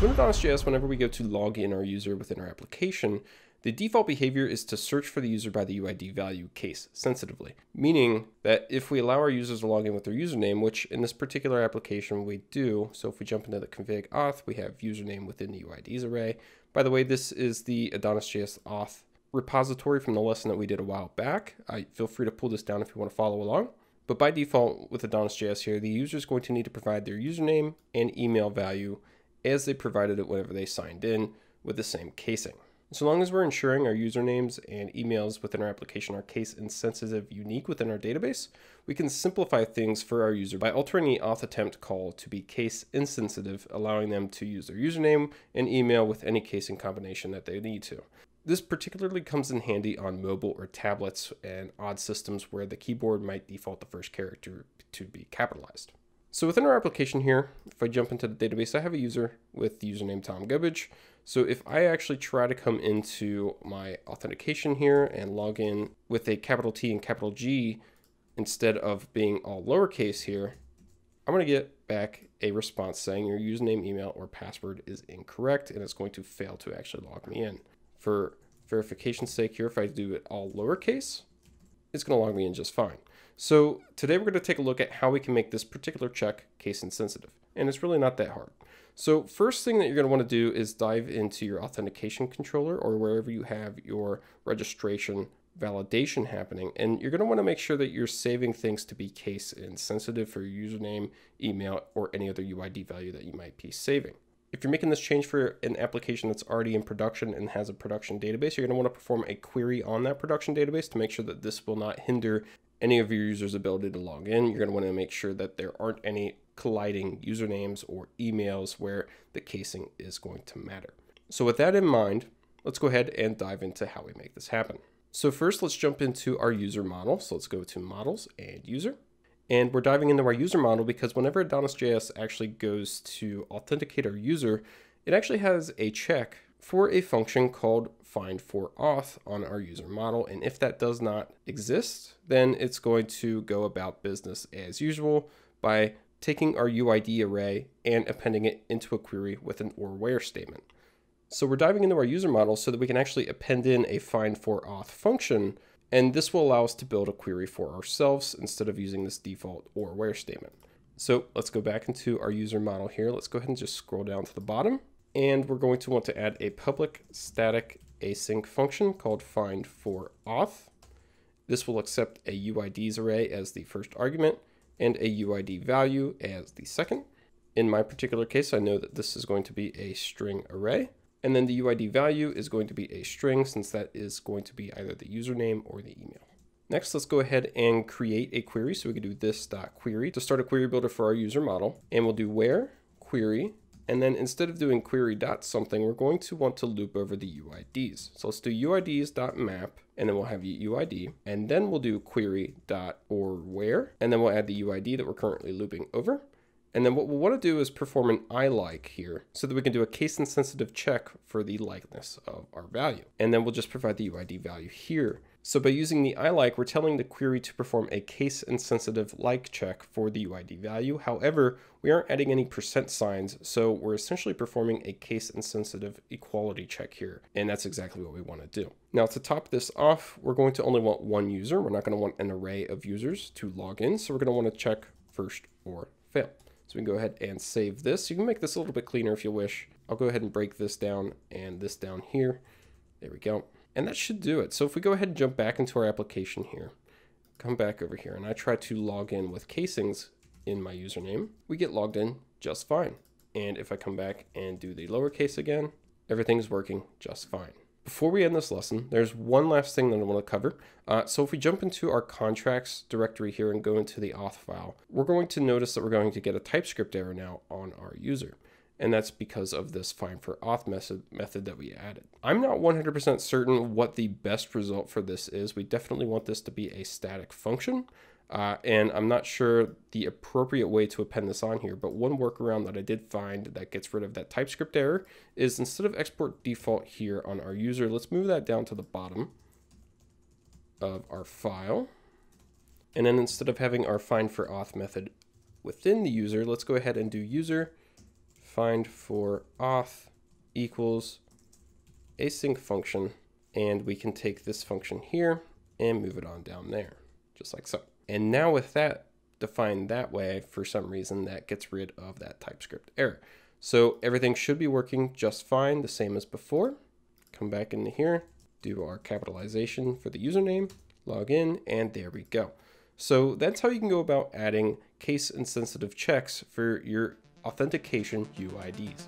So whenever we go to log in our user within our application, the default behavior is to search for the user by the UID value case sensitively, meaning that if we allow our users to log in with their username, which in this particular application we do, so if we jump into the config auth, we have username within the UIDs array. By the way, this is the AdonisJS auth repository from the lesson that we did a while back. I feel free to pull this down if you want to follow along. But by default with AdonisJS here, the user is going to need to provide their username and email value as they provided it whenever they signed in with the same casing. So long as we're ensuring our usernames and emails within our application are case insensitive unique within our database, we can simplify things for our user by altering the auth attempt call to be case insensitive, allowing them to use their username and email with any casing combination that they need to. This particularly comes in handy on mobile or tablets and odd systems where the keyboard might default the first character to be capitalized. So within our application here, if I jump into the database, I have a user with the username Tom Goodbridge. So if I actually try to come into my authentication here and log in with a capital T and capital G instead of being all lowercase here, I'm going to get back a response saying your username, email, or password is incorrect, and it's going to fail to actually log me in. For verification's sake here, if I do it all lowercase, it's going to log me in just fine. So today we're going to take a look at how we can make this particular check case insensitive, and it's really not that hard. So first thing that you're going to want to do is dive into your authentication controller or wherever you have your registration validation happening. And you're going to want to make sure that you're saving things to be case insensitive for your username, email, or any other UID value that you might be saving. If you're making this change for an application that's already in production and has a production database, you're going to want to perform a query on that production database to make sure that this will not hinder any of your users' ability to log in. You're going to want to make sure that there aren't any colliding usernames or emails where the casing is going to matter. So with that in mind, let's go ahead and dive into how we make this happen. So first, let's jump into our user model. So let's go to models and user. And we're diving into our user model because whenever AdonisJS actually goes to authenticate our user, it actually has a check for a function called find for auth on our user model. And if that does not exist, then it's going to go about business as usual by taking our UID array and appending it into a query with an or where statement. So we're diving into our user model so that we can actually append in a find for auth function, and this will allow us to build a query for ourselves instead of using this default or where statement. So let's go back into our user model here. Let's go ahead and just scroll down to the bottom, and we're going to want to add a public static async function called find for auth. This will accept a UIDs array as the first argument, and a UID value as the second. In my particular case, I know that this is going to be a string array. And then the UID value is going to be a string since that is going to be either the username or the email. Next, let's go ahead and create a query. So we can do this dot query to start a query builder for our user model. And we'll do where query. And then instead of doing query dot something, we're going to want to loop over the UIDs. So let's do UIDs dot map and then we'll have UID, and then we'll do query dot or where, and then we'll add the UID that we're currently looping over. And then what we'll want to do is perform an iLike here so that we can do a case insensitive check for the likeness of our value. And then we'll just provide the UID value here. So by using the iLike, we're telling the query to perform a case insensitive like check for the UID value. However, we aren't adding any percent signs, so we're essentially performing a case insensitive equality check here. And that's exactly what we want to do. Now to top this off, we're going to only want one user. We're not going to want an array of users to log in. So we're going to want to check first or fail. So we can go ahead and save this. You can make this a little bit cleaner if you wish. I'll go ahead and break this down and this down here. There we go. And that should do it. So if we go ahead and jump back into our application here, come back over here, and I try to log in with casings in my username, we get logged in just fine. And if I come back and do the lowercase again, everything's working just fine. Before we end this lesson, there's one last thing that I want to cover. Uh, so if we jump into our contracts directory here and go into the auth file, we're going to notice that we're going to get a TypeScript error now on our user and that's because of this find for auth method, method that we added. I'm not 100% certain what the best result for this is. We definitely want this to be a static function, uh, and I'm not sure the appropriate way to append this on here, but one workaround that I did find that gets rid of that TypeScript error is instead of export default here on our user, let's move that down to the bottom of our file. And then instead of having our find for auth method within the user, let's go ahead and do user defined for auth equals async function, and we can take this function here and move it on down there, just like so. And now with that defined that way, for some reason, that gets rid of that TypeScript error. So everything should be working just fine, the same as before. Come back into here, do our capitalization for the username, log in, and there we go. So that's how you can go about adding case insensitive checks for your authentication UIDs.